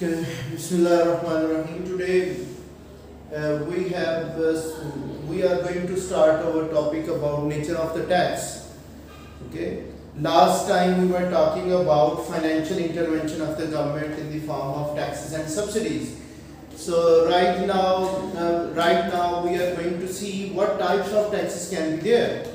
Bismillahirrahmanirrahim. Today uh, we have uh, we are going to start our topic about nature of the tax. Okay. Last time we were talking about financial intervention of the government in the form of taxes and subsidies. So right now, uh, right now we are going to see what types of taxes can be there.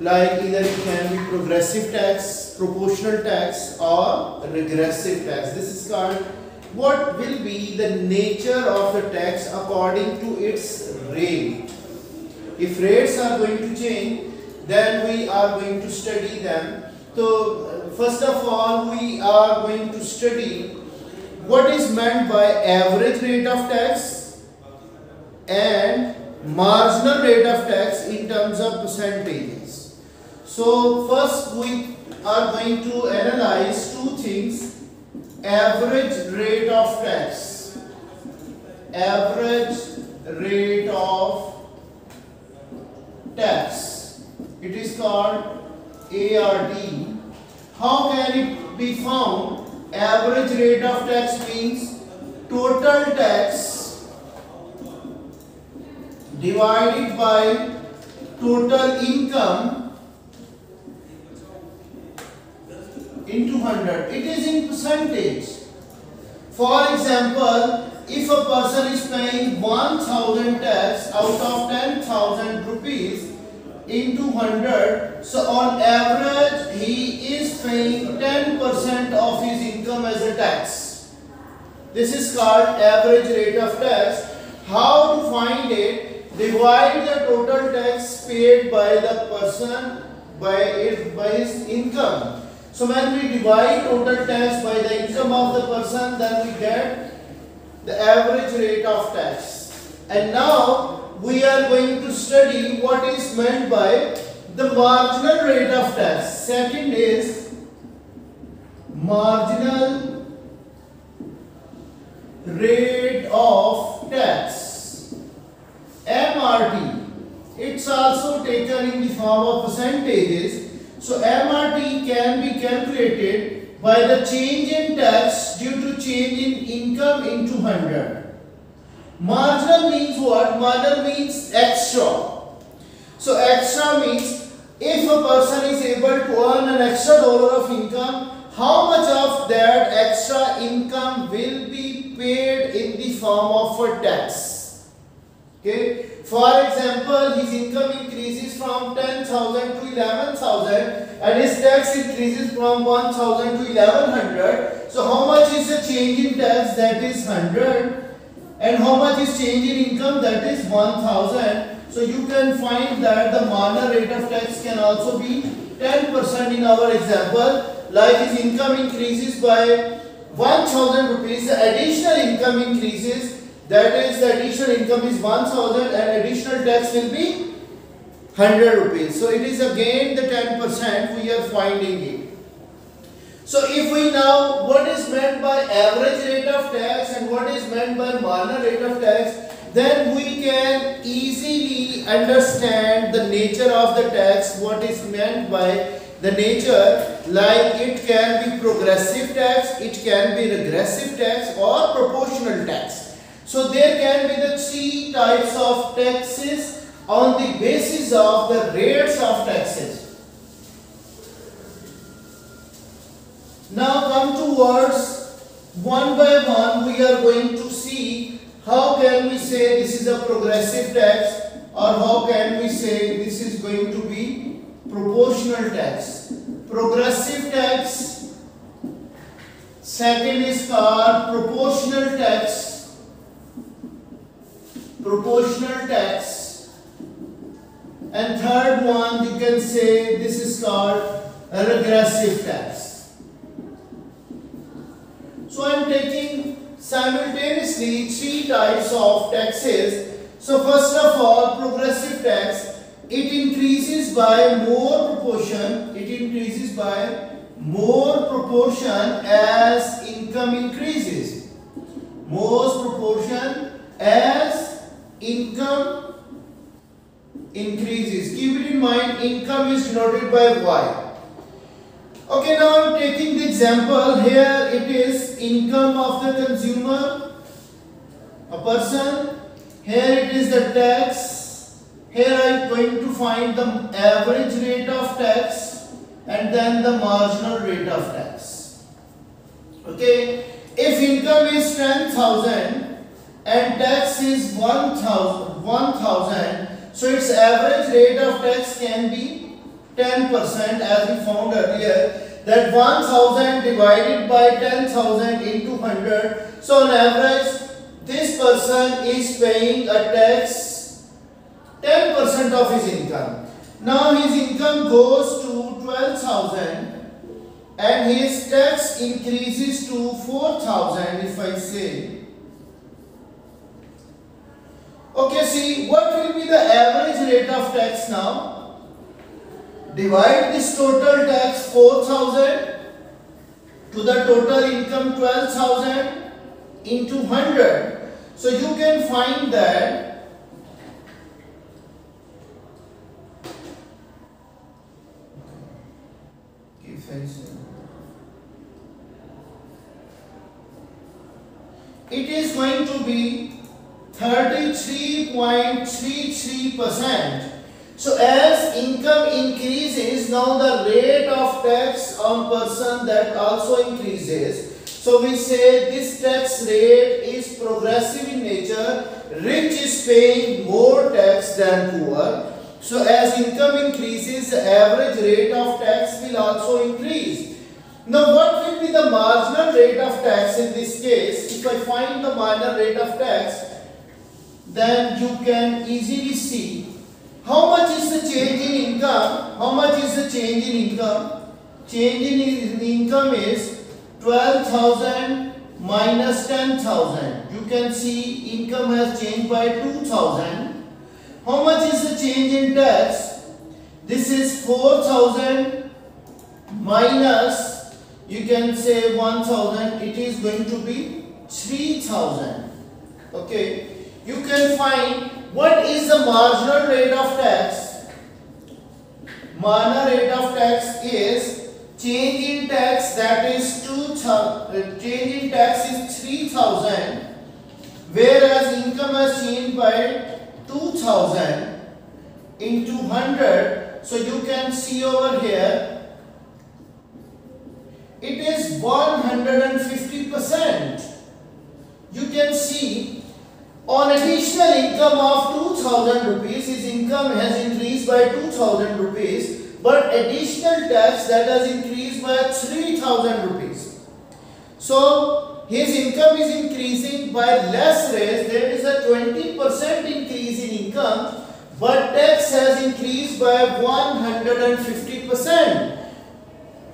Like either it can be progressive tax, proportional tax, or regressive tax. This is called what will be the nature of the tax according to its rate. If rates are going to change, then we are going to study them. So first of all, we are going to study what is meant by average rate of tax and marginal rate of tax in terms of percentages. So first we are going to analyze two things average rate of tax. Average rate of tax. It is called ART how can it be found? Average rate of tax means total tax divided by total income into 100. Percentage. For example, if a person is paying 1000 tax out of 10,000 rupees into 100, so on average he is paying 10% of his income as a tax. This is called average rate of tax. How to find it? Divide the total tax paid by the person by, it, by his income. So when we divide total tax by the income of the person, then we get the average rate of tax. And now we are going to study what is meant by the marginal rate of tax. Second is marginal rate of tax. MRT. It's also taken in the form of percentages so MRT can be calculated by the change in tax due to change in income into 100. Marginal means what? Marginal means extra. So extra means if a person is able to earn an extra dollar of income, how much of that extra income will be paid in the form of a tax? Okay. For example, his income increases from 10,000 to 11,000 and his tax increases from 1,000 to 1100. So how much is the change in tax? That is 100. And how much is change in income? That is 1,000. So you can find that the marginal rate of tax can also be 10% in our example. Like his income increases by 1000 rupees, the additional income increases that is the additional income is 1000 and additional tax will be 100 rupees. So it is again the 10% we are finding it. So if we now what is meant by average rate of tax and what is meant by marginal rate of tax then we can easily understand the nature of the tax what is meant by the nature like it can be progressive tax it can be regressive tax or proportional tax so there can be the three types of taxes on the basis of the rates of taxes. Now come towards one by one we are going to see how can we say this is a progressive tax or how can we say this is going to be proportional tax. Progressive tax, second is called proportional tax proportional tax and third one you can say this is called regressive tax. So I am taking simultaneously three types of taxes. So first of all progressive tax it increases by more proportion it increases by more proportion as income increases more proportion income increases. Keep it in mind, income is denoted by Y. Okay, now I'm taking the example, here it is income of the consumer, a person. Here it is the tax. Here I am going to find the average rate of tax and then the marginal rate of tax. Okay. If income is 10,000 and tax is 1,000, 1,000, so its average rate of tax can be 10% as we found earlier that 1000 divided by 10,000 into 100. So on average, this person is paying a tax 10% of his income. Now his income goes to 12,000 and his tax increases to 4,000 if I say. Okay, see what will be the average rate of tax now? divide this total tax 4000 to the total income 12000 into 100 so you can find that it is going to be 33.33 percent so as income increases, now the rate of tax on person that also increases. So we say this tax rate is progressive in nature. Rich is paying more tax than poor. So as income increases, the average rate of tax will also increase. Now what will be the marginal rate of tax in this case? If I find the marginal rate of tax, then you can easily see how much is the change in income? How much is the change in income? Change in income is 12,000 minus 10,000. You can see income has changed by 2,000. How much is the change in tax? This is 4,000 minus, you can say 1,000. It is going to be 3,000. Okay. You can find what is the marginal rate of tax? Marginal rate of tax is change in tax that is 2000 uh, change in tax is 3000 whereas income has changed by 2000 into 100 so you can see over here it is 150 percent you can see on additional income of 2000 rupees, his income has increased by 2000 rupees, but additional tax that has increased by 3000 rupees. So, his income is increasing by less rate, there is a 20% increase in income, but tax has increased by 150%.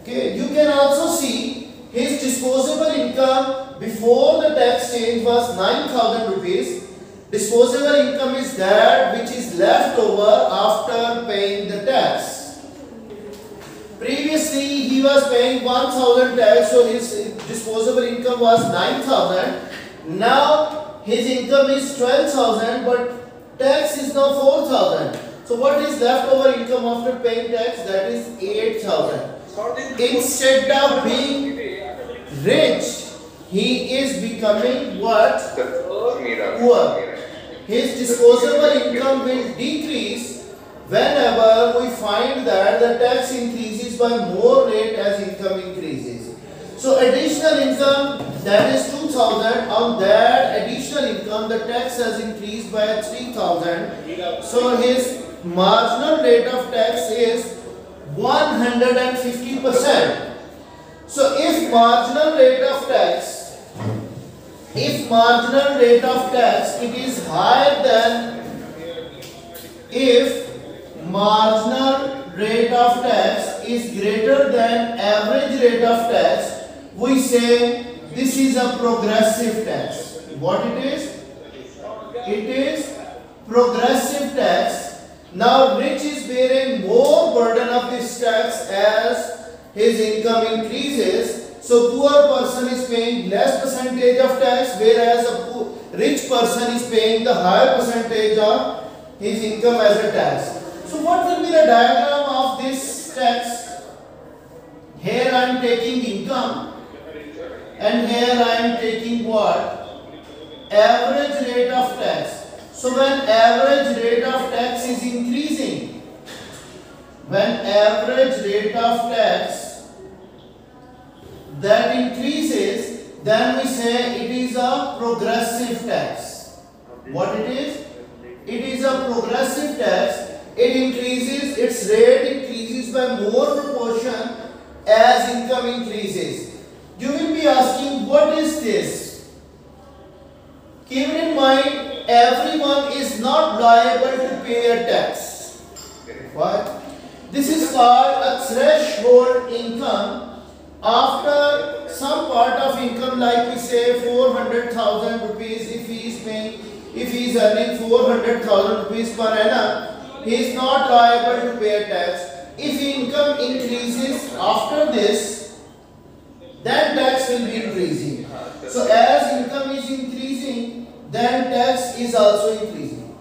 Okay, you can also see his disposable income before the tax change was 9000 rupees Disposable income is that which is left over after paying the tax. Previously, he was paying 1000 tax, so his disposable income was 9000. Now, his income is 12000, but tax is now 4000. So, what is left over income after paying tax? That is 8000. Instead of being rich, he is becoming what? Poor his disposable income will decrease whenever we find that the tax increases by more rate as income increases. So additional income that is 2000 on that additional income the tax has increased by 3000 so his marginal rate of tax is 150%. So if marginal rate of tax if marginal rate of tax it is higher than if marginal rate of tax is greater than average rate of tax we say this is a progressive tax. What it is? It is progressive tax. Now rich is bearing more burden of this tax as his income increases so poor person is paying less percentage of tax whereas a poor, rich person is paying the higher percentage of his income as a tax. So what will be the diagram of this tax? Here I am taking income and here I am taking what? Average rate of tax. So when average rate of tax is increasing, when average rate of tax that increases, then we say it is a progressive tax. What it is? It is a progressive tax. It increases, its rate increases by more proportion as income increases. You will be asking, what is this? Keep in mind, everyone is not liable to pay a tax. Why? This is called a threshold income after some part of income like we say 400,000 rupees if he is paying if he is earning 400,000 rupees per annum he is not liable to pay tax if income increases after this then tax will be increasing so as income is increasing then tax is also increasing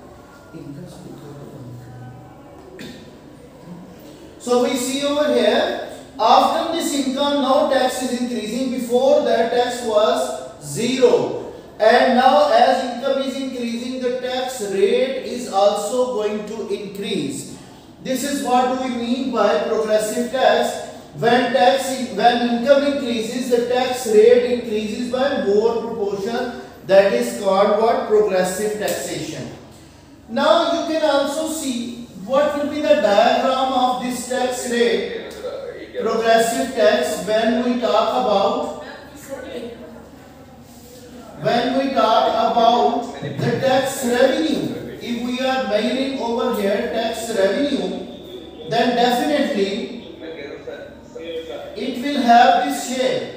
so we see over here after this income now tax is increasing. Before that tax was zero. And now as income is increasing the tax rate is also going to increase. This is what we mean by progressive tax? When tax when income increases the tax rate increases by more proportion. That is called what? Progressive taxation. Now you can also see what will be the diagram of this tax rate progressive tax when we talk about when we talk about the tax revenue. If we are measuring over here tax revenue then definitely it will have this shape.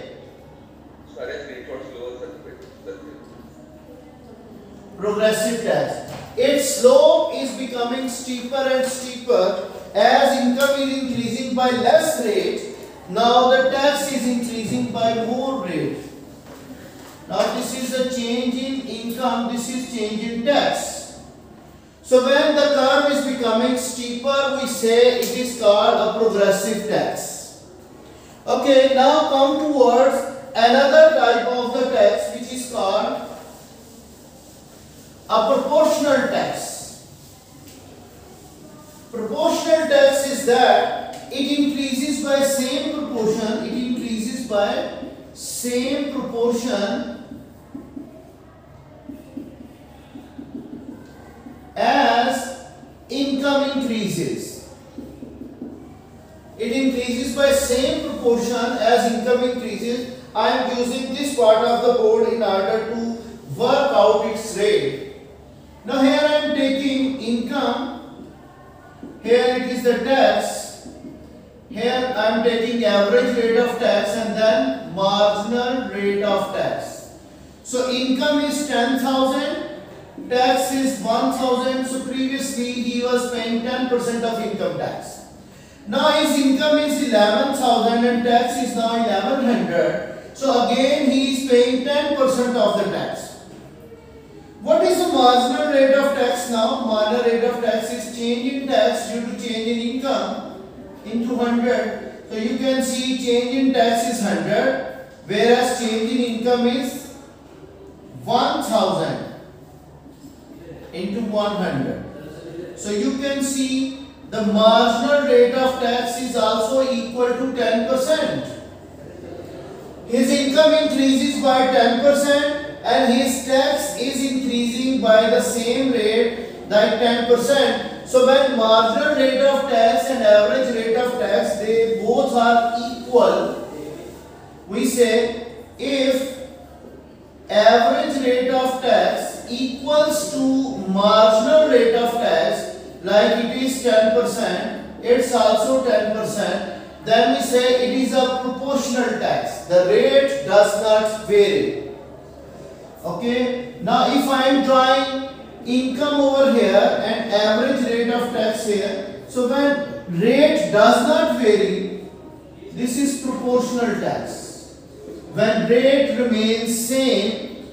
Progressive tax. Its slope is becoming steeper and steeper as income is increasing by less rate, now the tax is increasing by more rate. Now this is a change in income, this is change in tax. So when the curve is becoming steeper, we say it is called a progressive tax. Okay, now come towards another type of the tax which is called a proportional tax. Proportional tax is that by same proportion, it increases by same proportion as income increases. It increases by same proportion as income increases. I am using this part of the board in order to work out its rate. Now here I am taking income here it is the tax. Here I am taking average rate of tax and then marginal rate of tax. So income is 10,000, tax is 1,000. So previously he was paying 10% of income tax. Now his income is 11,000 and tax is now 1100. So again he is paying 10% of the tax. What is the marginal rate of tax now? Marginal rate of tax is change in tax due to change in income into 100. So you can see change in tax is 100 whereas change in income is 1000 into 100. So you can see the marginal rate of tax is also equal to 10%. His income increases by 10% and his tax is increasing by the same rate that 10%. So when marginal rate of tax and average rate of tax they both are equal we say if average rate of tax equals to marginal rate of tax like it is 10% it's also 10% then we say it is a proportional tax the rate does not vary Okay. Now if I am drawing income over here and average rate of tax here. So when rate does not vary, this is proportional tax. When rate remains same,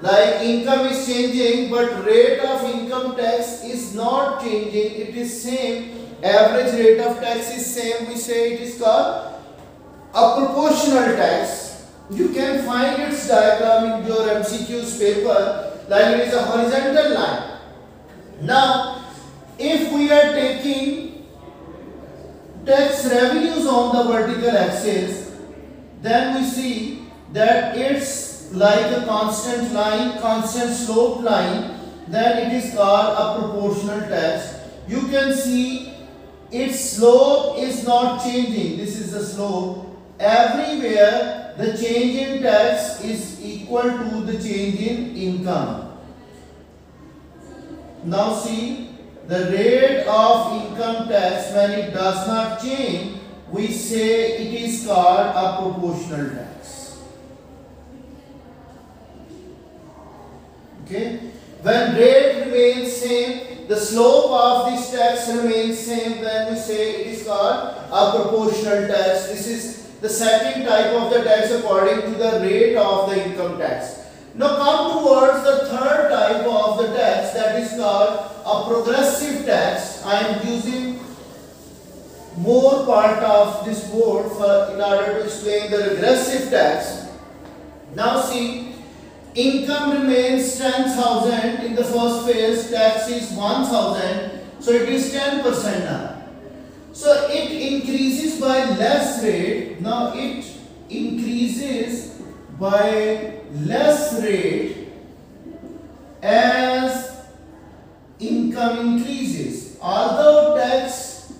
like income is changing but rate of income tax is not changing, it is same, average rate of tax is same, we say it is called a proportional tax. You can find its diagram in your MCQ's paper like it is a horizontal line. Now, if we are taking tax revenues on the vertical axis, then we see that it's like a constant line, constant slope line, then it is called a proportional tax. You can see its slope is not changing. This is the slope. Everywhere the change in tax is equal to the change in income. Now see the rate of income tax when it does not change we say it is called a proportional tax. Okay. When rate remains same, the slope of this tax remains same, then we say it is called a proportional tax. The second type of the tax according to the rate of the income tax. Now come towards the third type of the tax that is called a progressive tax. I am using more part of this board for in order to explain the regressive tax. Now see, income remains 10,000 in the first phase, tax is 1,000, so it is 10% now. So it increases by less rate, now it increases by less rate as income increases. Although tax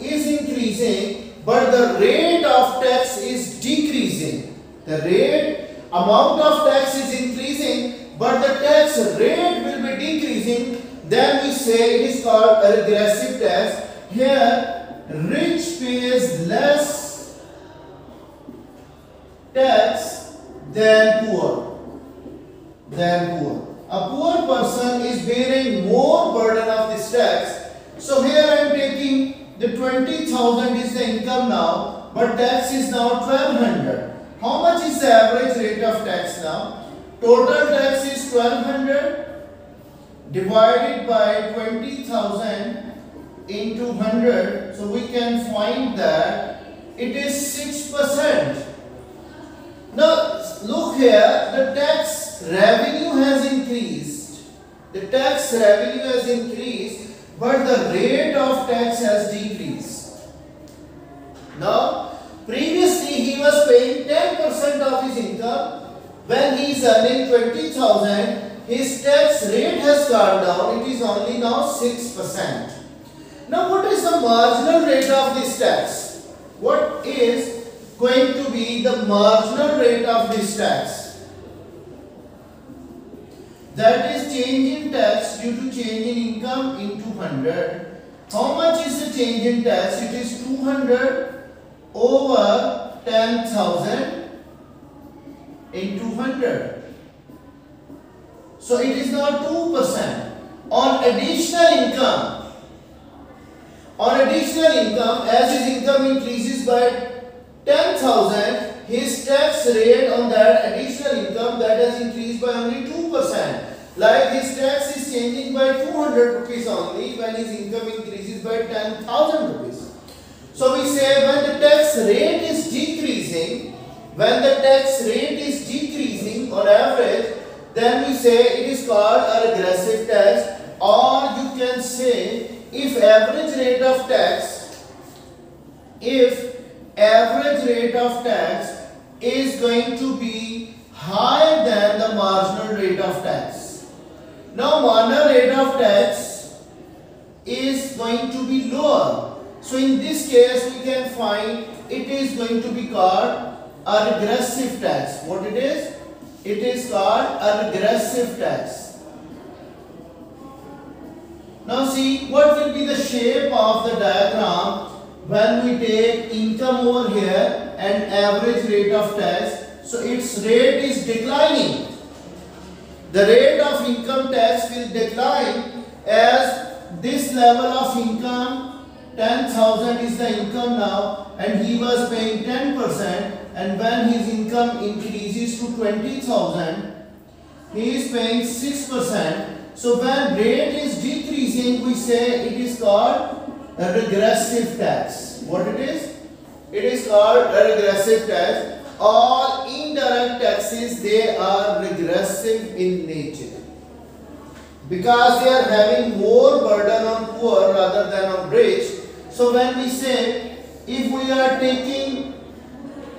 is increasing, but the rate of tax is decreasing. The rate amount of tax is increasing, but the tax rate will be decreasing. Then we say it is called a regressive tax. Here, rich pays less tax than poor. Than poor. A poor person is bearing more burden of this tax. So here I am taking the 20,000 is the income now, but tax is now 1200. How much is the average rate of tax now? Total tax is 1200 divided by 20,000 into 100. So we can find that it is 6%. Now look here, the tax revenue has increased. The tax revenue has increased, but the rate of tax has decreased. Now, previously he was paying 10% of his income. When he is earning 20,000, his tax rate has gone down. It is only now 6%. Now, what is the marginal rate of this tax? What is going to be the marginal rate of this tax. That is change in tax due to change in income into 100. How much is the change in tax? It is 200 over 10,000 into 100. So it is now 2%. On additional income, on additional income, as his income increases by 10,000, his tax rate on that additional income that has increased by only 2%. Like his tax is changing by 200 rupees only when his income increases by 10,000 rupees. So we say when the tax rate is decreasing, when the tax rate is decreasing on average, then we say it is called a regressive tax or you can say if average rate of tax, if average rate of tax is going to be higher than the marginal rate of tax. Now marginal rate of tax is going to be lower. So in this case we can find it is going to be called a regressive tax. What it is? It is called a regressive tax. Now see what will be the shape of the diagram when we take income over here and average rate of tax, so its rate is declining. The rate of income tax will decline as this level of income 10,000 is the income now and he was paying 10% and when his income increases to 20,000 he is paying 6%. So when rate is decreasing we say it is called a regressive tax. What it is? it is called a regressive tax. All indirect taxes they are regressive in nature because they are having more burden on poor rather than on rich. So when we say if we are taking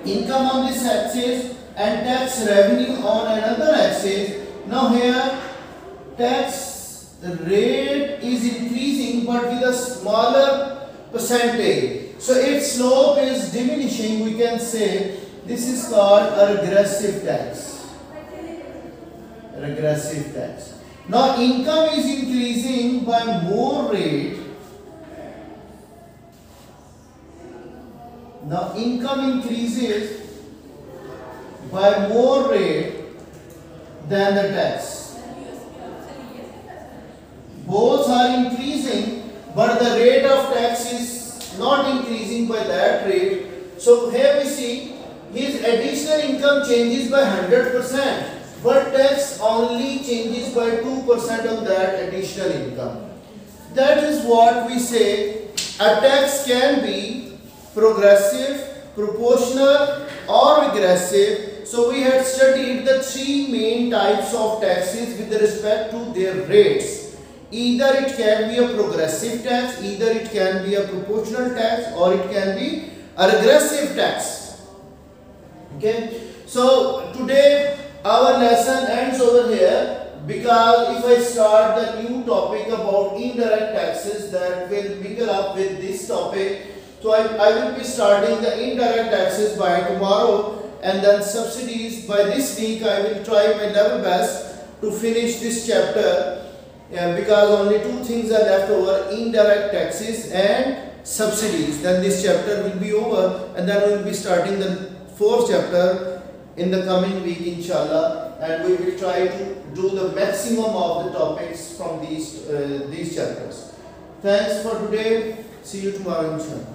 income on this axis and tax revenue on another axis, now here tax rate is increasing but with a smaller percentage. So its slope is diminishing, we can say this is called a regressive tax. Regressive tax. Now income is increasing by more rate. Now income increases by more rate than the tax. Both are increasing, but the rate of tax is not increasing by that rate. So here we see his additional income changes by 100%. But tax only changes by 2% on that additional income. That is what we say a tax can be progressive, proportional or regressive. So we had studied the three main types of taxes with respect to their rates. Either it can be a progressive tax, either it can be a proportional tax or it can be a regressive tax. Okay. So today our lesson ends over here because if I start the new topic about indirect taxes that will mingle up with this topic so I, I will be starting the indirect taxes by tomorrow and then subsidies by this week I will try my level best to finish this chapter yeah, because only two things are left over indirect taxes and subsidies then this chapter will be over and then we will be starting the fourth chapter in the coming week inshallah. And we will try to do the maximum of the topics from these uh, these chapters. Thanks for today. See you tomorrow inshallah